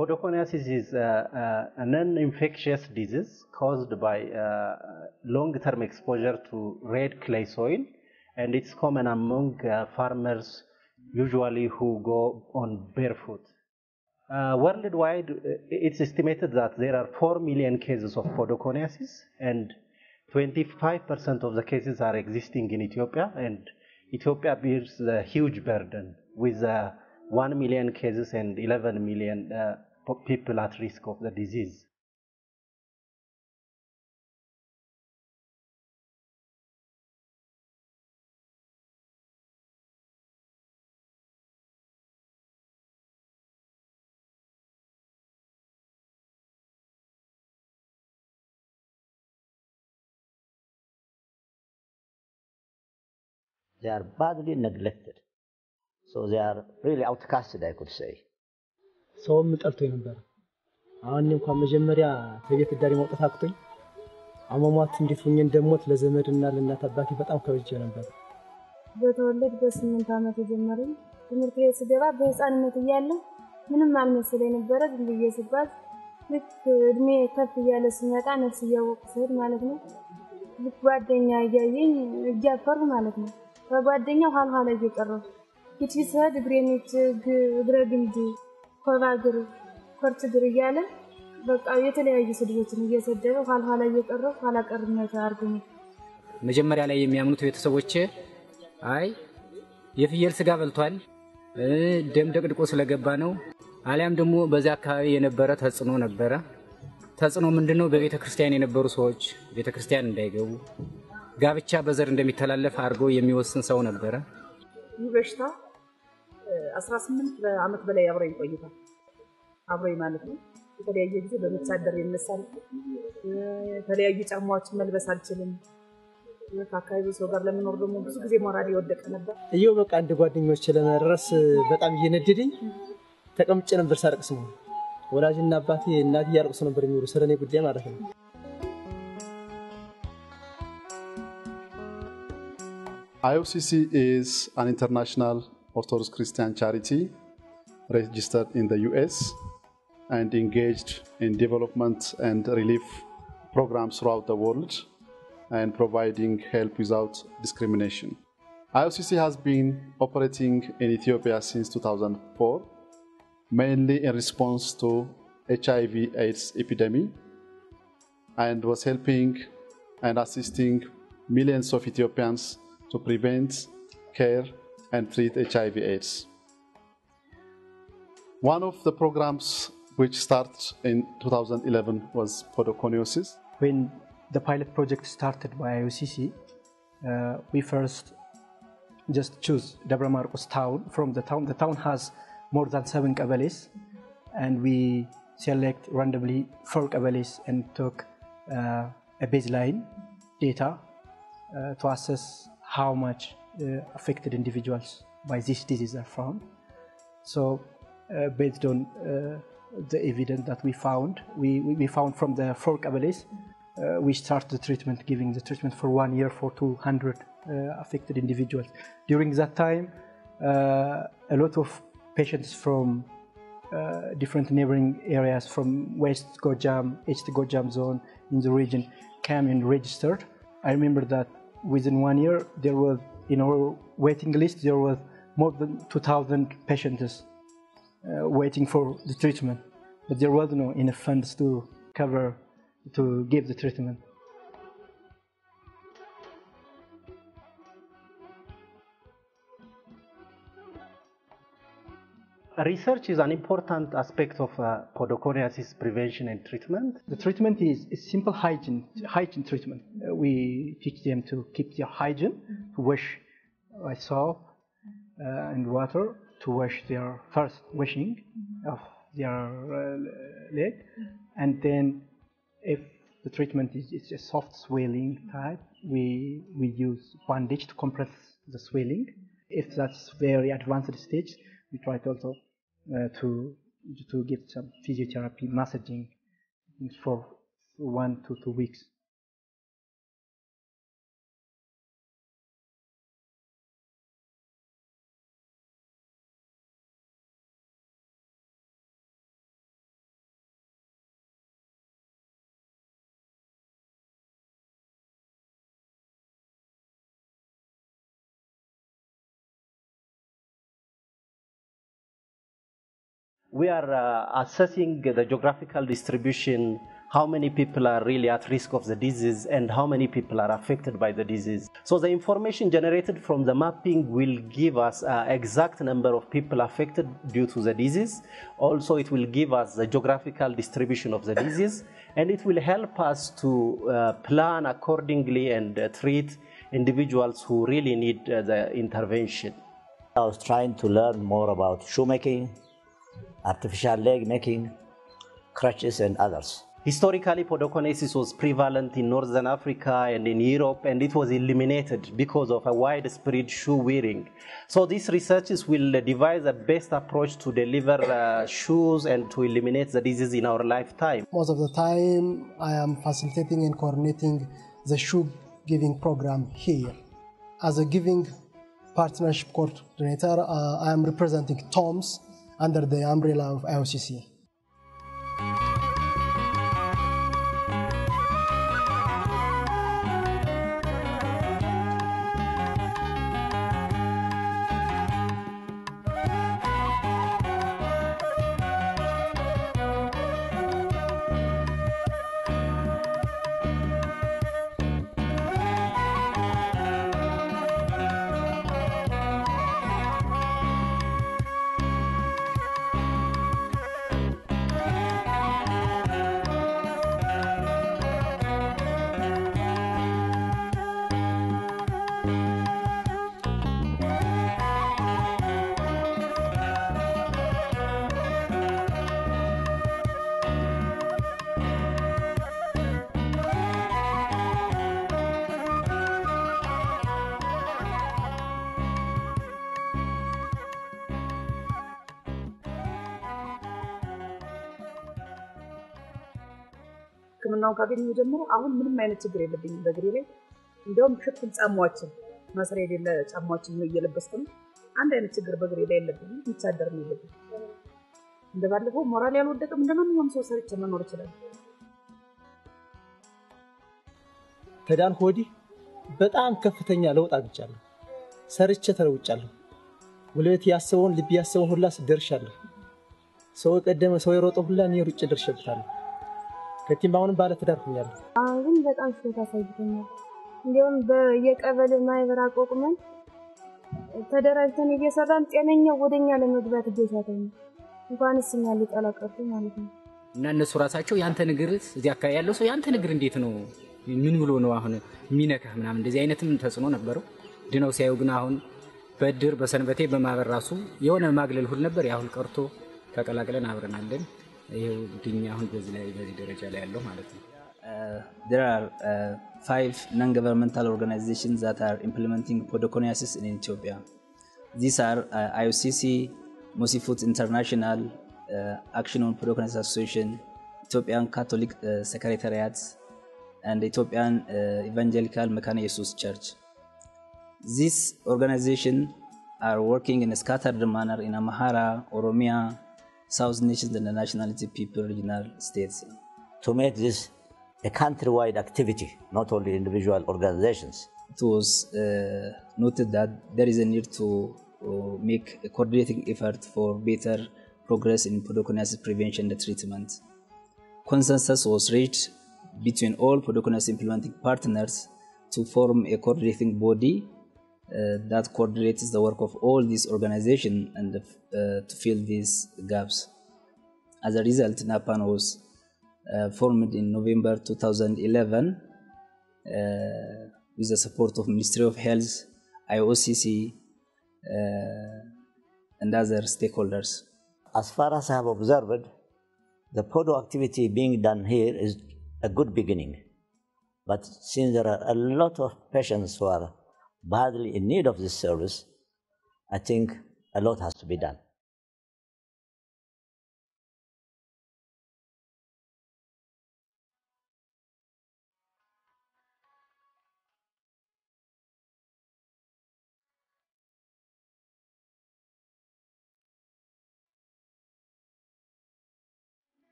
Podoconiosis is uh, a non-infectious disease caused by uh, long-term exposure to red clay soil, and it's common among uh, farmers usually who go on barefoot. Uh, worldwide, uh, it's estimated that there are 4 million cases of podoconiosis, and 25% of the cases are existing in Ethiopia, and Ethiopia bears a huge burden with uh, 1 million cases and 11 million uh, people at risk of the disease. They are badly neglected. So they are really outcasted, I could say. ሰውም ጠልቶ ነበር። አሁን እንኳን መጀመሪያ ከቤት እዳሪ መውጣት አቅቶኝ አሟሟት እንዴት ሆኜ እንደሞት ለዘመድና ለእናት አባቴ በጣም ከብጄ ነበር። በተወለድ በስምንት ዓመት የጀመረኝ ትምህርት ቤት ስገባ በህፃንነት እያለ ምንም አልመሰለኝ ነበረ። ዝም ብዬ ስጓዝ ልክ እድሜ ከፍ እያለ ሲመጣ ነፍስ እያወቁ ስሄድ ማለት ነው ልክ ጓደኛ እያየኝ እያፈሩ ማለት ነው ከጓደኛው ኋላ ኋላ እየቀረሁ ፊት ስሄድ እግሬን እግረ ግንድ ኮባ እግር ኮርት እግር እያለ በቃ የተለያዩ ስድቦችን እየሰደበ ኋላ ኋላ እየቀረሁ ኋላ ቀርነት አድርጎኛል። መጀመሪያ ላይ የሚያምኑት ቤተሰቦቼ አይ የፍየል ስጋ በልቷል ደም ደቅድቆ ስለገባ ነው፣ አሊያም ደግሞ በዚያ አካባቢ የነበረ ተጽዕኖ ነበረ። ተጽዕኖ ምንድን ነው? በቤተ ክርስቲያን የነበሩ ሰዎች ቤተ ክርስቲያን እንዳይገቡ፣ ጋብቻ በዘር እንደሚተላለፍ አድርጎ የሚወስን ሰው ነበረ። ይህ በሽታ 18 ዓመት በላይ አብረኝ ቆይቷል። አብረኝ ማለት ነው። የተለያየ ጊዜ በመቻደር ይነሳል። የተለያዩ ጫማዎችን መልበስ አልችልም። እ፣ ከአካባቢው ሰው ጋር ለመኖር ደግሞ ብዙ ጊዜ ሞራል የወደቀ ነበር። እየው በቃ እንደ ጓደኞች ለመድረስ በጣም እየነደደኝ ተቀምጬ ነበር ሳለቅስ ነው። ወላጅና አባቴ እናቴ እያለቅሱ ነበር የሚውሉ ስለ እኔ ጉዳይ ማለት ነው። IOCC is an international Orthodox Christian charity registered in the US and engaged in development and relief programs throughout the world and providing help without discrimination. IOCC has been operating in Ethiopia since 2004, mainly in response to HIV AIDS epidemic and was helping and assisting millions of Ethiopians to prevent, care, and treat HIV AIDS. One of the programs which started in 2011 was podoconiosis. when the pilot project started by IOCC, uh, we first just choose Debre Markos town from the town. The town has more than seven qabalis, and we select randomly four qabalis and took uh, a baseline data uh, to assess how much affected individuals by this disease are found. So, uh, based on uh, the evidence that we found, we, we found from the four qabalis, uh, we start the treatment, giving the treatment for one year for 200 uh, affected individuals. During that time, uh, a lot of patients from uh, different neighboring areas from West Gojam, East Gojam zone in the region came and registered. I remember that within one year, there was in our waiting list there was more than 2,000 patients uh, waiting for the treatment, but there was no enough funds to cover to give the treatment. Research is an important aspect of uh, podoconiosis prevention and treatment. The treatment is, is simple hygiene, hygiene treatment. Uh, we teach them to keep their hygiene, to wash soap uh, and water, to wash their first washing of their uh, leg, and then if the treatment is, is a soft swelling type, we we use bandage to compress the swelling. If that's very advanced stage, we try to also uh, to to give some physiotherapy, massaging for one to two weeks. We are uh, assessing the geographical distribution, how many people are really at risk of the disease and how many people are affected by the disease. So the information generated from the mapping will give us uh, exact number of people affected due to the disease. Also, it will give us the geographical distribution of the disease and it will help us to uh, plan accordingly and uh, treat individuals who really need uh, the intervention. I was trying to learn more about shoemaking, artificial leg making, crutches, and others. Historically, podoconiosis was prevalent in Northern Africa and in Europe, and it was eliminated because of a widespread shoe wearing. So, these researchers will devise the best approach to deliver uh, shoes and to eliminate the disease in our lifetime. Most of the time, I am facilitating and coordinating the shoe giving program here. As a giving partnership coordinator, uh, I am representing TOMS under the umbrella of IOCC. ሕክምናውን ካገኘሁ ጀምሮ አሁን ምንም አይነት ችግር የለብኝም በእግሬ ላይ። እንዲያውም ሽፍን ጫማዎችን መስሪያ የሌለ ጫማዎችን ነው እየለበስኩ ነው። አንድ አይነት ችግር በእግሬ ላይ የለብኝም። የሚቻደርም የለብኝም። እንደ ባለፈው ሞራል ያልወደቅም እንደ ማንኛውም ሰው ሰርቼ መኖር ይችላል። ከዳንኩ ወዲህ በጣም ከፍተኛ ለውጥ አግኝቻለሁ። ሰርቼ ተለውጫለሁ። ጉልበት ያሰበውን ልብ ያሰበውን ሁላ ደርሻለሁ። ሰው የቀደመ ሰው የሮጠው ሁላ እኔ ሩጬ ደርሼበታለሁ። ከቲም አሁንም ባለ ትዳር ሆኛለሁ። አሁን ግን በጣም ሽሎት አሳይቶኛል። እንዲሁም በየቀበሌ ማህበር አቋቁመን ተደራጅተን እየሰራን ጤነኛው ወደኛ ለመግባት እንኳንስ እኛ ሊጠላ ቀርቶ ማለት ነው። እና እነሱ ራሳቸው ያንተን እግር እዚህ አካባቢ ያለው ሰው ያንተን እግር እንዴት ነው ምን ብሎ ነው አሁን የሚነካህ ምናምን እንደዚህ አይነትም ተጽዕኖ ነበረው። ድነው ሲያዩ ግን አሁን በእድር በሰንበቴ በማህበር ራሱ የሆነ ማግለል ሁል ነበር። ያሁን ቀርቶ ተቀላቅለን አብረናለን። ይሄው ድኛ አሁን በዚህ ላይ በዚህ ደረጃ ላይ ያለው ማለት ነው። Uh, uh, organizations that are implementing podoconiasis in Ethiopia. These are uh, IOCC, Mosifoot International, uh, Action on Podoconiasis Association, Ethiopian Catholic uh, Secretariat, and Ethiopian uh, Evangelical Mekane Jesus Church. These organizations are working in a scattered manner in Amhara, Oromia, South Nations, and the Nationality People regional states. To make this a countrywide activity, not only individual organizations. It was uh, noted that there is a need to uh, make a coordinating effort for better progress in podoconiosis prevention and treatment. Consensus was reached between all podoconiosis implementing partners to form a coordinating body that coordinates the work of all these organizations and uh, to fill these gaps. As a result, NAPAN was uh, formed in November 2011 uh, with the support of Ministry of Health, IOCC, uh, and other stakeholders. As far as I have observed, the podo activity being done here is a good beginning. But since there are a lot of patients who are badly in need of this service, I think a lot has to be done.